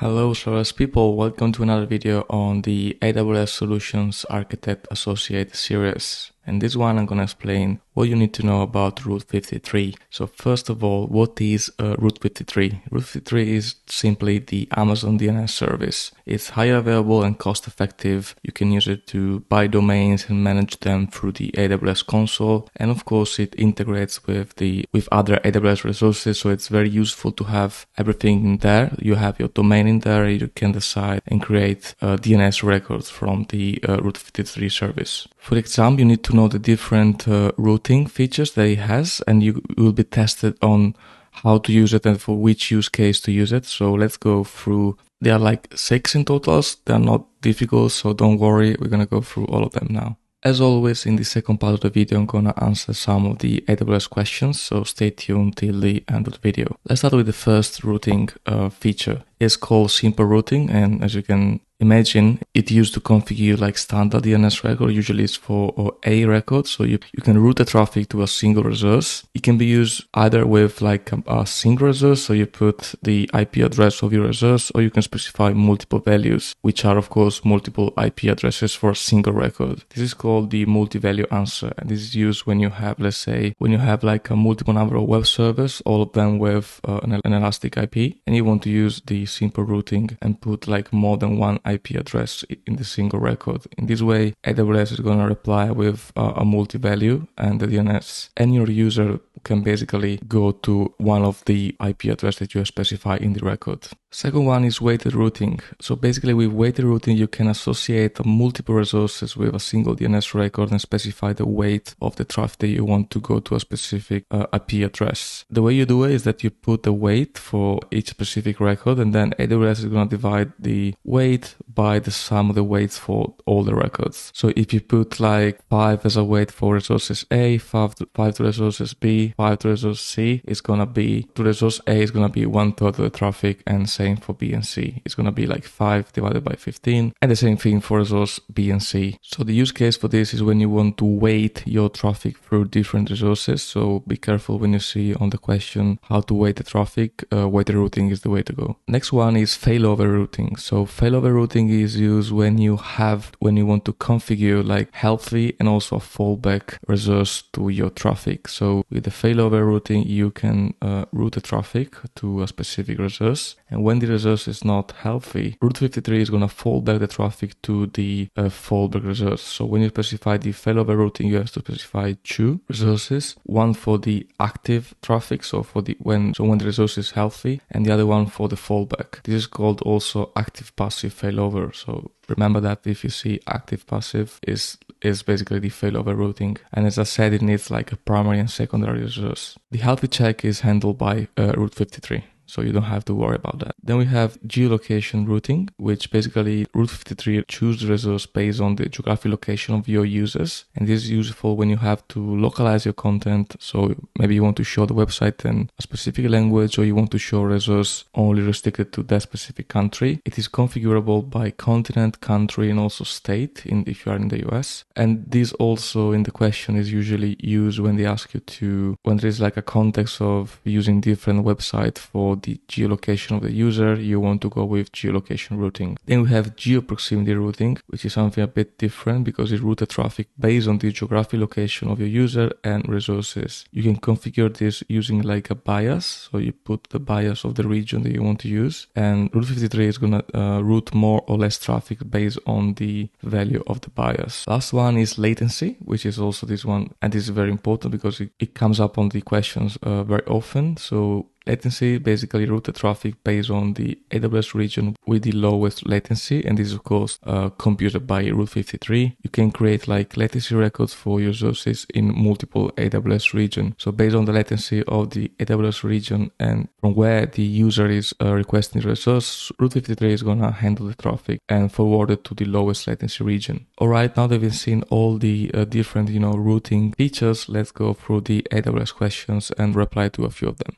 Hello Serverless people, welcome to another video on the AWS Solutions Architect Associate series. In this one, I'm going to explain what you need to know about Route 53. So first of all, what is uh, Route 53? Route 53 is simply the Amazon DNS service. It's highly available and cost effective. You can use it to buy domains and manage them through the AWS console. And of course, it integrates with the, with other AWS resources. So it's very useful to have everything in there. You have your domain in there. You can decide and create uh, DNS records from the uh, Route 53 service. For example, you need to know the different uh, routing features that it has, and you will be tested on how to use it and for which use case to use it. So let's go through. There are like six in totals. They're not difficult, so don't worry. We're gonna go through all of them now. As always, in the second part of the video, I'm gonna answer some of the AWS questions, so stay tuned till the end of the video. Let's start with the first routing uh, feature. It's called simple routing, and as you can Imagine it used to configure like standard DNS record, usually it's for A record. So you, you can route the traffic to a single resource. It can be used either with like a, a, single resource. So you put the IP address of your resource or you can specify multiple values, which are of course multiple IP addresses for a single record. This is called the multi-value answer. And this is used when you have, let's say, when you have like a multiple number of web servers, all of them with uh, an, an elastic IP and you want to use the simple routing and put like more than one IP address in the single record. In this way, AWS is going to reply with uh, a multi-value and the DNS and your user can basically go to one of the IP address that you specify in the record. Second one is weighted routing. So basically with weighted routing, you can associate multiple resources with a single DNS record and specify the weight of the traffic that you want to go to a specific uh, IP address. The way you do it is that you put the weight for each specific record and then AWS is going to divide the weight by the sum of the weights for all the records. So if you put like five as a weight for resources A, five to, five to resources B, five to resource C, it's going to be to resource A is going to be one third of the traffic and same for B and C. It's going to be like 5 divided by 15 and the same thing for resource B and C. So the use case for this is when you want to weight your traffic through different resources. So be careful when you see on the question how to weight the traffic. Uh, weighted routing is the way to go. Next one is failover routing. So failover routing is used when you have, when you want to configure like healthy and also a fallback resource to your traffic. So with the failover routing, you can uh, route the traffic to a specific resource and when the resource is not healthy, Route 53 is going to fall back the traffic to the uh, fallback resource. So when you specify the failover routing, you have to specify two resources, one for the active traffic, so for the when so when the resource is healthy, and the other one for the fallback. This is called also active passive failover. So remember that if you see active passive is is basically the failover routing. And as I said, it needs like a primary and secondary resource. The healthy check is handled by uh, Route 53 so you don't have to worry about that. Then we have geolocation routing, which basically Route 53 choose the resource based on the geographic location of your users. And this is useful when you have to localize your content. So maybe you want to show the website in a specific language or you want to show resource only restricted to that specific country. It is configurable by continent, country, and also state in, if you are in the US. And this also in the question is usually used when they ask you to, when there is like a context of using different website for the geolocation of the user, you want to go with geolocation routing. Then we have geo-proximity routing, which is something a bit different because it routes the traffic based on the geographic location of your user and resources. You can configure this using like a bias. So you put the bias of the region that you want to use and Route 53 is to uh, route more or less traffic based on the value of the bias. Last one is latency, which is also this one. And this is very important because it, it comes up on the questions uh, very often. So latency basically route the traffic based on the AWS region with the lowest latency and this is of course uh, computed by Route 53. You can create like latency records for your sources in multiple AWS region. So based on the latency of the AWS region and from where the user is uh, requesting resource, Route 53 is gonna handle the traffic and forward it to the lowest latency region. Alright, now that we've seen all the uh, different, you know, routing features, let's go through the AWS questions and reply to a few of them.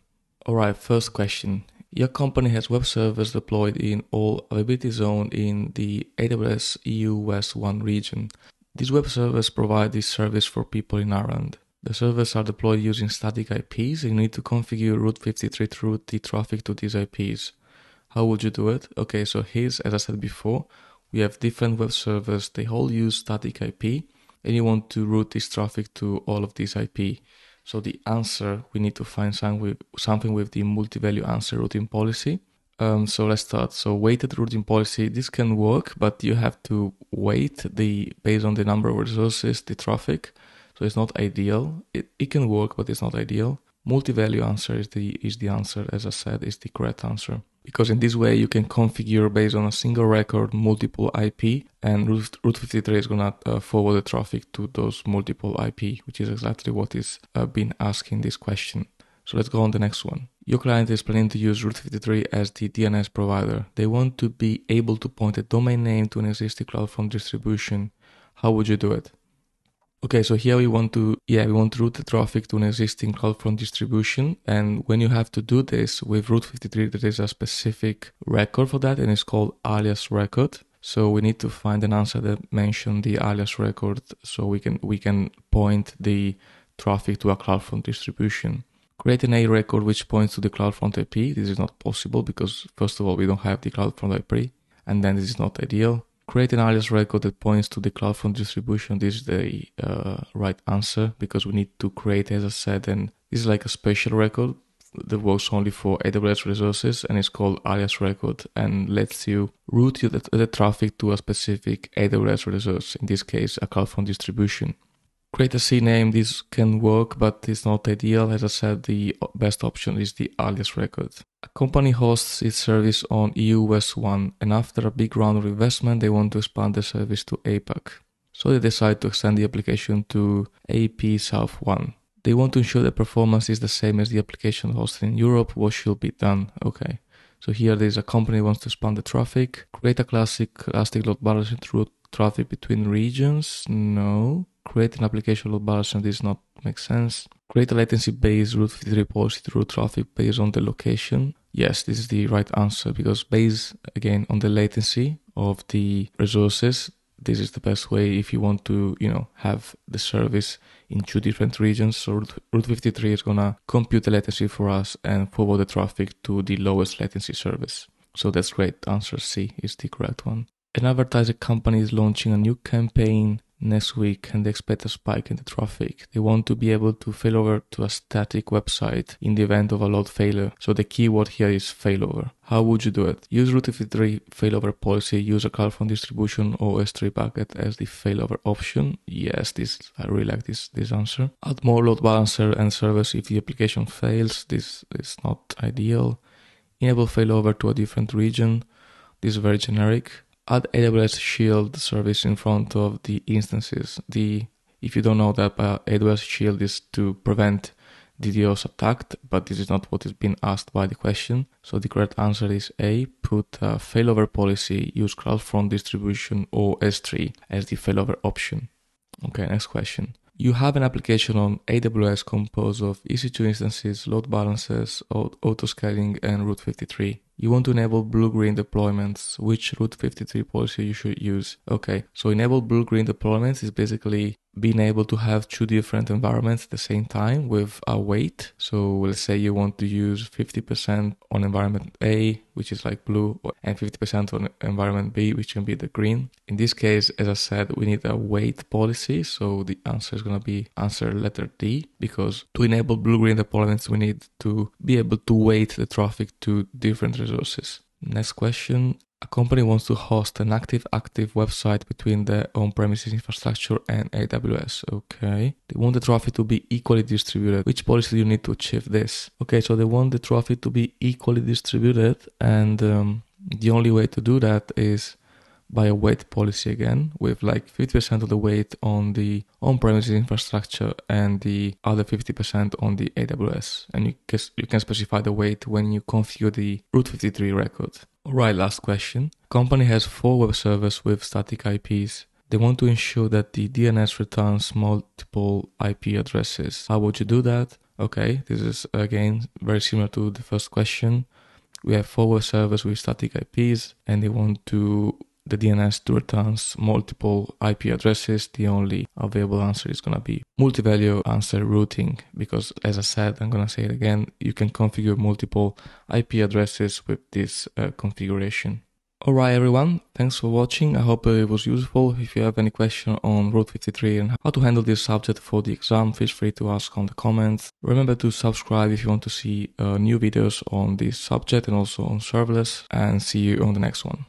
Alright, first question. Your company has web servers deployed in all availability zone in the AWS EU West 1 region. These web servers provide this service for people in Ireland. The servers are deployed using static IPs you need to configure Route 53 to route the traffic to these IPs. How would you do it? Okay, so here's, as I said before, we have different web servers. They all use static IP and you want to route this traffic to all of these IP. So the answer, we need to find with, something with the multi-value answer routing policy. Um, so let's start. So weighted routing policy, this can work, but you have to weight the based on the number of resources, the traffic. So it's not ideal. It, it can work, but it's not ideal. Multi-value answer is the is the answer, as I said, is the correct answer because in this way you can configure based on a single record multiple IP and Route, 53 is gonna uh, forward the traffic to those multiple IP, which is exactly what is uh, being asked in this question. So let's go on the next one. Your client is planning to use Route 53 as the DNS provider. They want to be able to point a domain name to an existing CloudFront distribution. How would you do it? Okay, so here we want to, yeah, we want to route the traffic to an existing CloudFront distribution. And when you have to do this with Route 53, there is a specific record for that and it's called alias record. So we need to find an answer that mention the alias record so we can, we can point the traffic to a CloudFront distribution. Create an A record which points to the CloudFront IP. This is not possible because first of all, we don't have the CloudFront IP and then this is not ideal create an alias record that points to the CloudFront distribution. This is the uh, right answer because we need to create, as I said, and this is like a special record that works only for AWS resources and it's called alias record and lets you route the, the traffic to a specific AWS resource, in this case, a CloudFront distribution. Create a CNAME, this can work, but it's not ideal. As I said, the best option is the alias record. A company hosts its service on EU West 1, and after a big round of investment, they want to expand the service to APAC. So they decide to extend the application to AP South 1. They want to ensure the performance is the same as the application hosted in Europe. What should be done? Okay. So here there's a company wants to expand the traffic. Create a classic elastic load balancing route traffic between regions. No create an application load balancer this not make sense. Create a latency-based Route 53 policy to route traffic based on the location. Yes, this is the right answer because based again on the latency of the resources, this is the best way if you want to, you know, have the service in two different regions. So Route 53 is gonna compute the latency for us and forward the traffic to the lowest latency service. So that's great. Answer C is the correct one. An advertising company is launching a new campaign next week and they expect a spike in the traffic. They want to be able to failover to a static website in the event of a load failure. So the keyword here is failover. How would you do it? Use Route 53 failover policy, use a CloudFront distribution or S3 bucket as the failover option. Yes, this I really like this this answer. Add more load balancer and servers if the application fails. This is not ideal. Enable failover to a different region. This is very generic add AWS Shield service in front of the instances. The if you don't know that uh, AWS Shield is to prevent DDoS attack, but this is not what is being asked by the question. So the correct answer is A. Put a failover policy, use CloudFront distribution or S3 as the failover option. Okay, next question. You have an application on AWS composed of EC2 instances, load balancers, auto scaling, and Route 53. You want to enable blue-green deployments, which Route 53 policy you should use. Okay, so enable blue-green deployments is basically being able to have two different environments at the same time with a weight. So let's say you want to use 50% on environment A, which is like blue, and 50% on environment B, which can be the green. In this case, as I said, we need a weight policy. So the answer is going to be answer letter D, because to enable blue-green deployments, we need to be able to weight the traffic to different resources. Next question a company wants to host an active active website between the on-premises infrastructure and AWS. Okay. They want the traffic to be equally distributed. Which policy do you need to achieve this? Okay, so they want the traffic to be equally distributed and um, the only way to do that is by a weight policy again, with like 50% of the weight on the on-premises infrastructure and the other 50% on the AWS. And you can, you can specify the weight when you configure the Route 53 record. Alright, last question. Company has four web servers with static IPs. They want to ensure that the DNS returns multiple IP addresses. How would you do that? Okay, this is again very similar to the first question. We have four web servers with static IPs and they want to the DNS returns multiple IP addresses, the only available answer is going to be multi-value answer routing because as I said, I'm going to say it again, you can configure multiple IP addresses with this uh, configuration. Alright everyone, thanks for watching, I hope it was useful. If you have any question on Route 53 and how to handle this subject for the exam, feel free to ask on the comments. Remember to subscribe if you want to see uh, new videos on this subject and also on serverless and see you on the next one.